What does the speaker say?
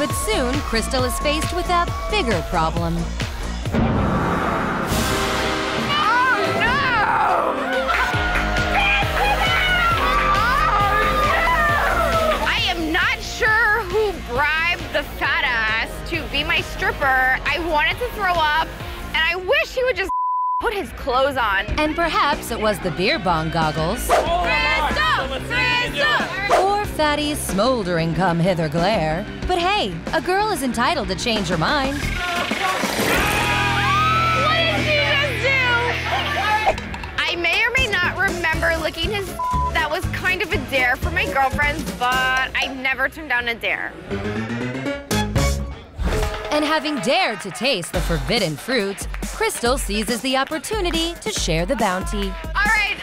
But soon, Krystal is faced with a bigger problem. I am not sure who bribed the fat ass to be my stripper. I wanted to throw up, and I wish he would just put his clothes on. And perhaps it was the beer bong goggles Krystal! Fatty's smoldering come hither glare. But hey, a girl is entitled to change her mind. What did you just do? I may or may not remember licking his. That was kind of a dare for my girlfriends, but I never turned down a dare. And having dared to taste the forbidden fruit, Krystal seizes the opportunity to share the bounty. All right,